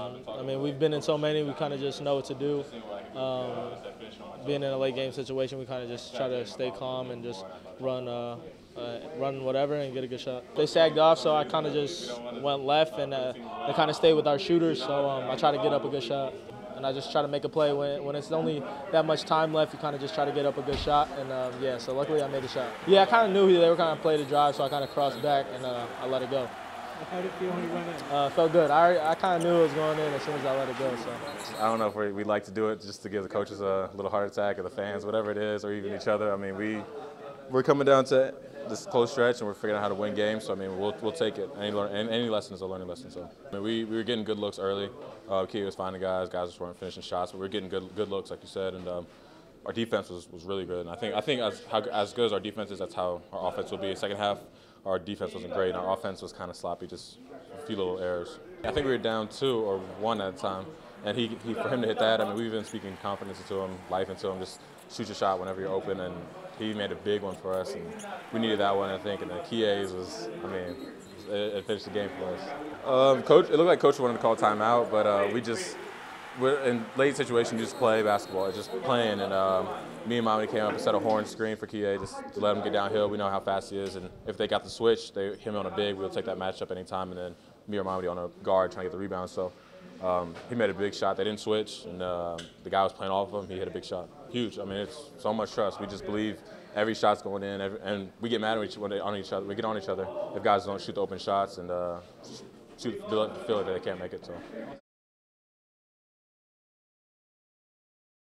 I mean, we've been in so many, we kind of just know what to do. Um, being in a late game situation, we kind of just try to stay calm and just run, uh, uh, run whatever and get a good shot. They sagged off, so I kind of just went left and uh, they kind of stayed with our shooters. So um, I try to get up a good shot. And I just try to make a play when, when it's only that much time left. You kind of just try to get up a good shot, and um, yeah. So luckily, I made a shot. Yeah, I kind of knew they were kind of play the drive, so I kind of crossed back and uh, I let it go. How did it feel when you went in? Uh, felt good. I, I kind of knew it was going in as soon as I let it go. So I don't know if we, we like to do it just to give the coaches a little heart attack or the fans, whatever it is, or even each other. I mean, we we're coming down to this close stretch and we're figuring out how to win games. So I mean, we'll, we'll take it. Any learn, any, any lesson is a learning lesson. So I mean, we, we were getting good looks early. Uh, Key was finding guys. Guys just weren't finishing shots, but we were getting good good looks, like you said, and. Um, our defense was, was really good, and I think I think as how, as good as our defense is, that's how our offense will be. Second half, our defense wasn't great, and our offense was kind of sloppy, just a few little errors. I think we were down two or one at a time, and he, he for him to hit that, I mean, we've been speaking confidence into him, life into him, just shoot your shot whenever you're open, and he made a big one for us, and we needed that one, I think, and the Kies was, I mean, it, it, finished the game for us. Um, coach, it looked like coach wanted to call timeout, but uh, we just in late situations, you just play basketball, It's just playing. And um, me and Mamadi came up and set a horn screen for Kie just to let him get downhill. We know how fast he is, and if they got the switch, they him on a big, we'll take that matchup anytime. And then me or Mamadi on a guard trying to get the rebound. So um, he made a big shot. They didn't switch, and uh, the guy was playing off of him. He hit a big shot. Huge. I mean, it's so much trust. We just believe every shot's going in, every, and we get mad on each other. We get on each other if guys don't shoot the open shots and uh, shoot, feel that they can't make it. So.